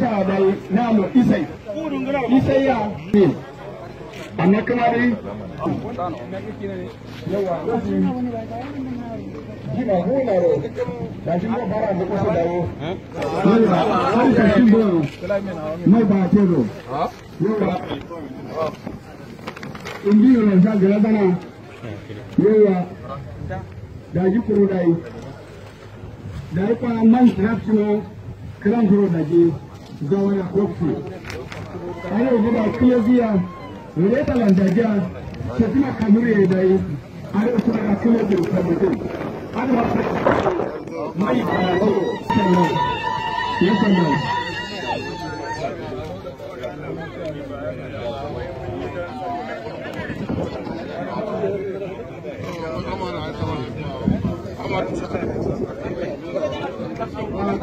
mota da namu isai isai ya amma kan don ya kofi ana yi ba kuma biya wule ta lantaja ta tuna kamar ya dai ana yi kuma da kuma da kwamitin ana ba su mai kawo sannan ya sannan Come on, come on.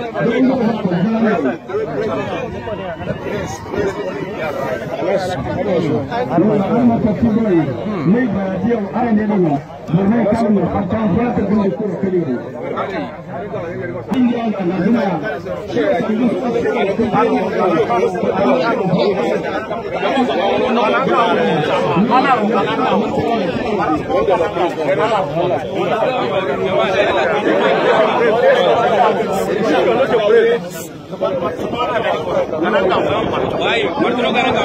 Yes, yes. Mahakali పంచాంశాతృందిస్తూ తెలియదు India నదిన గణంగా గణంగా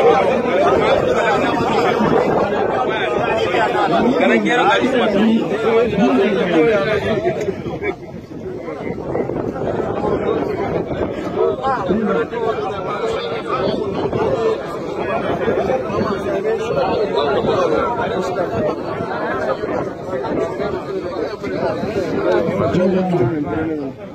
kare ne indiya da lazima Garan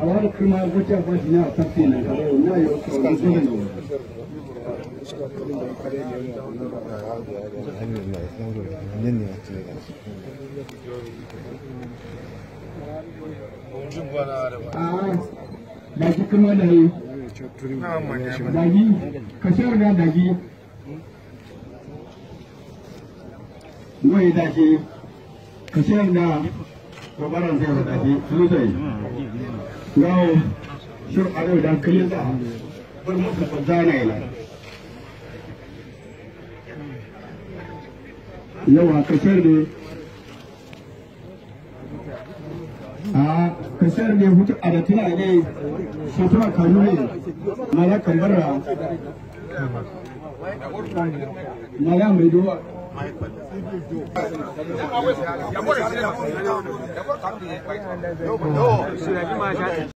a wani kuma wata ba shi na tafi na kare na yau sauran da na Dagi kuma da yi, dagi, kashar da dagi, wai dagi, kashar da gobaran zai da dagi, su zai. ನಾವು ಶುರು ಆಗೋದು ಕಲಿಯಿಂದ ಗುರುಮುಖ ಬದಲಾವಣೆ ಇಲ್ಲ yau a ƙasar ne a ƙasar ne hutu a da tuna ne sutura kanu ne mara kambara mara mai doa No, no.